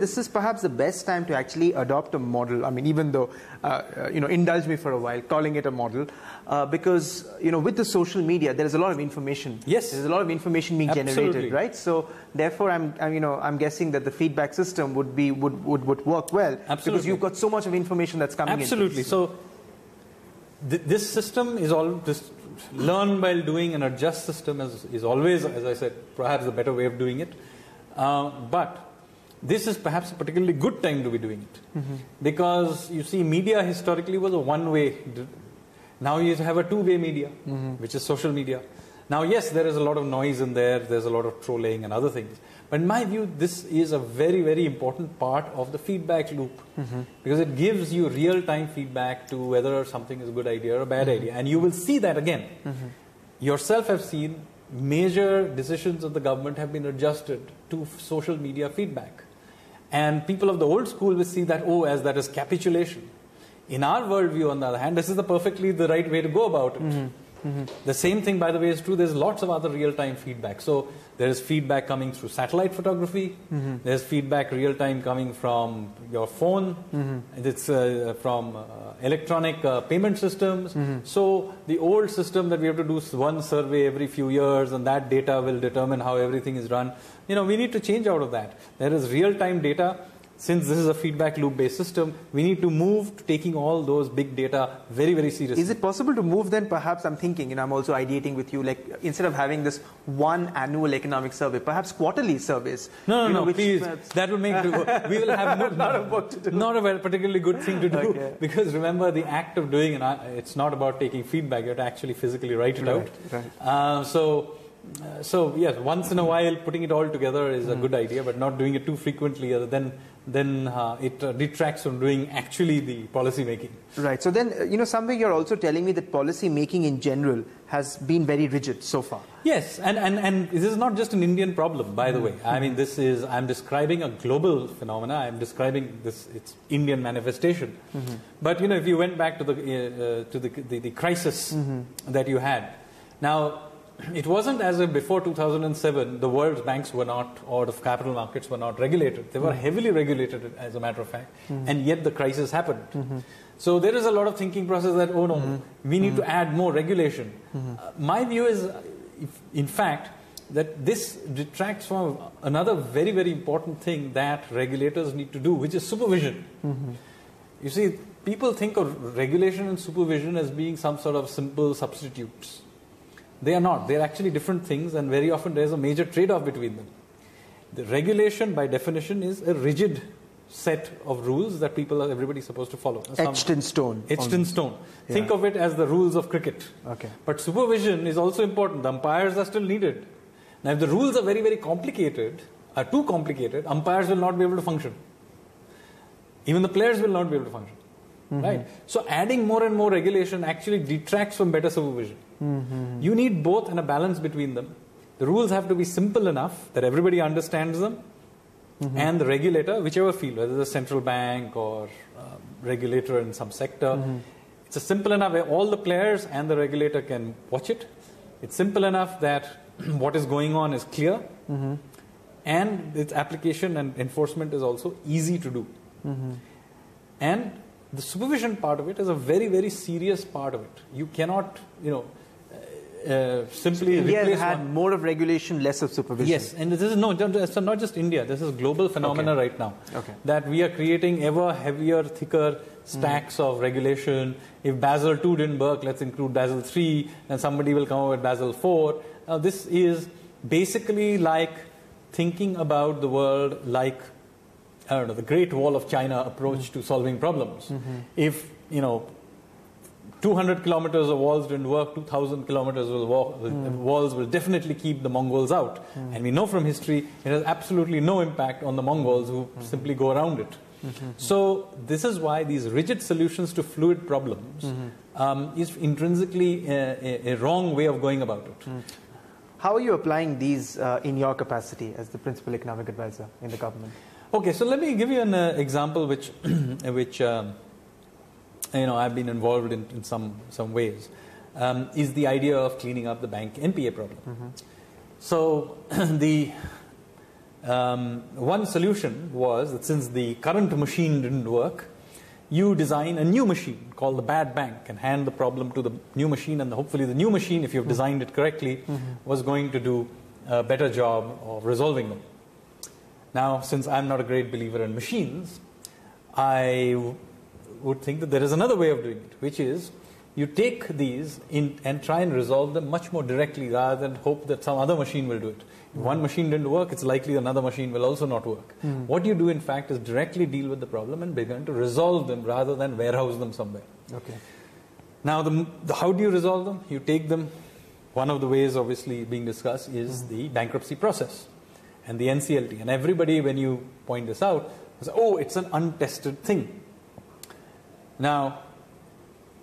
this is perhaps the best time to actually adopt a model. I mean, even though, uh, uh, you know, indulge me for a while, calling it a model, uh, because, you know, with the social media, there is a lot of information. Yes. There's a lot of information being Absolutely. generated, right? So, therefore, I'm, I'm, you know, I'm guessing that the feedback system would be, would, would, would work well. Absolutely. Because you've got so much of information that's coming in. Absolutely. So th- this system is all this learn while doing and adjust system is, is always, as I said, perhaps a better way of doing it. Uh, but this is perhaps a particularly good time to be doing it mm-hmm. because you see, media historically was a one-way. Now you have a two-way media, mm-hmm. which is social media. Now, yes, there is a lot of noise in there. There's a lot of trolling and other things. But in my view, this is a very, very important part of the feedback loop mm-hmm. because it gives you real-time feedback to whether something is a good idea or a bad idea, and you will see that again. Yourself have seen major decisions of the government have been adjusted to f- social media feedback, and people of the old school will see that oh, as that is capitulation. In our worldview, on the other hand, this is the perfectly the right way to go about it. Mm-hmm. The same thing, by the way, is true. There's lots of other real-time feedback. So there is feedback coming through satellite photography. There's feedback real-time coming from your phone. And It's uh, from uh, electronic uh, payment systems. So the old system that we have to do one survey every few years, and that data will determine how everything is run. You know, we need to change out of that. There is real-time data since this is a feedback loop based system, we need to move to taking all those big data very, very seriously. Is it possible to move then? Perhaps I'm thinking, and I'm also ideating with you, like instead of having this one annual economic survey, perhaps quarterly surveys. No, you no, know, no, please. perhaps- That will make we will have no, lot of work to do. Not a particularly good thing to do Okay. because remember the act of doing it. It's not about taking feedback. You have to actually physically write it out. right. Uh, so. Uh, so yes, once in a while, putting it all together is a Hmm. good idea, but not doing it too frequently. Other then, then uh, it uh, detracts from doing actually the policy making. Right. So then, uh, you know, somewhere you're also telling me that policy making in general has been very rigid so far. Yes, and, and, and this is not just an Indian problem, by the way. I mean, this is, I'm describing a global phenomena. I'm describing this, it's Indian manifestation. But, you know, if you went back to the, uh, uh, to the, the, the crisis that you had, now, it wasn't as if before 2007 the world's banks were not, or the capital markets were not regulated. They were hmm. heavily regulated, as a matter of fact, hmm. and yet the crisis happened. Hmm. So there is a lot of thinking process that, oh no, we need to add more regulation. Uh, my view is, if, in fact, that this detracts from another very, very important thing that regulators need to do, which is supervision. You see, people think of regulation and supervision as being some sort of simple substitutes. They are not. They are actually different things, and very often there is a major trade off between them. The regulation, by definition, is a rigid set of rules that people are everybody supposed to follow. Some- Etched in stone. etched in stone. Think of it as the rules of cricket. Okay. But supervision is also important. The umpires are still needed. Now, if the rules are very, very complicated, are too complicated, umpires will not be able to function. Even the players will not be able to function. Mm-hmm. Right? So, adding more and more regulation actually detracts from better supervision. Mm-hmm. You need both and a balance between them. The rules have to be simple enough that everybody understands them, mm-hmm. and the regulator, whichever field, whether it's a central bank or um, regulator in some sector, mm-hmm. it's a simple enough where all the players and the regulator can watch it. It's simple enough that what is going on is clear, and its application and enforcement is also easy to do. And the supervision part of it is a very, very serious part of it. You cannot, you know, uh, simply India replace has had one. more of regulation, less of supervision. Yes, and this is no, it's not just India. This is global phenomena Okay. right now. Okay. That we are creating ever heavier, thicker stacks mm-hmm. of regulation. If Basel II didn't work, let's include Basel III, and somebody will come up with Basel IV. Now, this is basically like thinking about the world like I don't know the Great Wall of China approach mm-hmm. to solving problems. Mm-hmm. If you know 200 kilometers of walls didn't work, 2,000 kilometers will walk, walls will definitely keep the Mongols out. And we know from history it has absolutely no impact on the Mongols who simply go around it. So this is why these rigid solutions to fluid problems um, is intrinsically a, a, a wrong way of going about it. How are you applying these uh, in your capacity as the principal economic advisor in the government? Okay, so let me give you an uh, example which, which um, you know, I've been involved in, in some, some ways, um, is the idea of cleaning up the bank NPA problem. So the, um, one solution was that since the current machine didn't work, you design a new machine called the bad bank and hand the problem to the new machine, and hopefully the new machine, if you've designed it correctly, mm-hmm. was going to do a better job of resolving them. Now, since I'm not a great believer in machines, I would think that there is another way of doing it, which is you take these in, and try and resolve them much more directly rather than hope that some other machine will do it. If one machine didn't work, it's likely another machine will also not work. Mm. What you do, in fact, is directly deal with the problem and begin to resolve them rather than warehouse them somewhere. Okay. Now, the, the, how do you resolve them? You take them. One of the ways, obviously, being discussed is mm. the bankruptcy process and the NCLT. And everybody, when you point this out, says, "Oh, it's an untested thing." Now,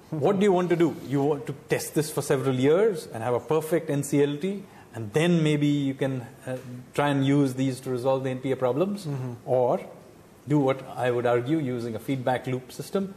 what do you want to do? You want to test this for several years and have a perfect NCLT and then maybe you can uh, try and use these to resolve the NPA problems, mm-hmm. or do what I would argue using a feedback loop system.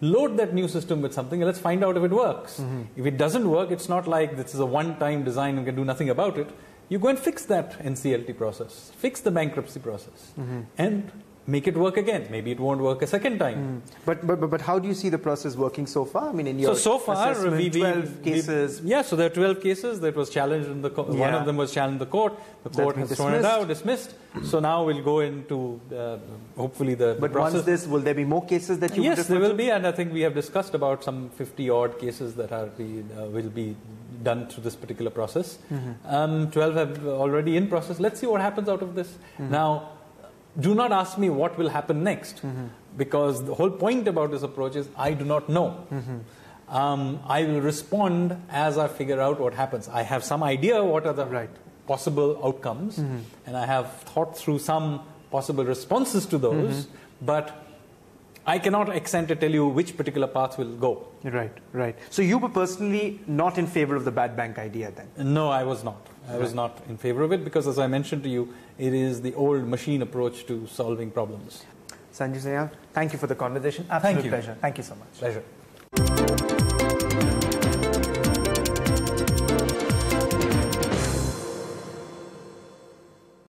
Load that new system with something and let's find out if it works. Mm-hmm. If it doesn't work, it's not like this is a one time design and can do nothing about it. You go and fix that NCLT process, fix the bankruptcy process, mm-hmm. and make it work again. Maybe it won't work a second time. Mm. But, but but how do you see the process working so far? I mean, in your so so far we, twelve cases. We, yeah, so there are twelve cases that was challenged in the co- yeah. one of them was challenged in the court. The court has thrown it out, dismissed. So now we'll go into uh, hopefully the. But the once this, will there be more cases that you? Yes, there will to? be, and I think we have discussed about some fifty odd cases that are be, uh, will be done through this particular process. Mm-hmm. Um, Twelve have already in process. Let's see what happens out of this. Mm-hmm. Now do not ask me what will happen next, mm-hmm. because the whole point about this approach is I do not know. Mm-hmm. Um, I will respond as I figure out what happens. I have some idea what are the right. possible outcomes, mm-hmm. and I have thought through some possible responses to those, but I cannot accent to tell you which particular path will go. Right, right. So you were personally not in favor of the bad bank idea then? No, I was not. I right. was not in favor of it because, as I mentioned to you, it is the old machine approach to solving problems. Sanjeev Sanyal, thank you for the conversation. Absolute thank you. pleasure. Thank you so much. Pleasure.